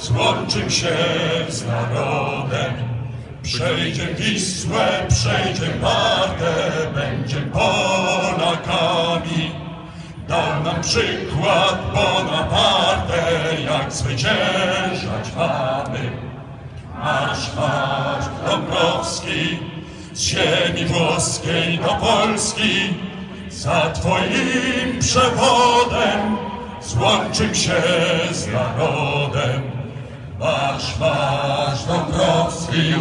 złączył się z narodem. Przejdzie Wisłę, przejdzie Martę, będzie Polakami. Dał nam przykład Bonaparte, jak zwyciężać mamy. Marsz, marsz, Dąbrowski, z ziemi włoskiej do Polski, za Twoim przewodem złączył się z narodem. Marsz, marsz, Dąbrowski,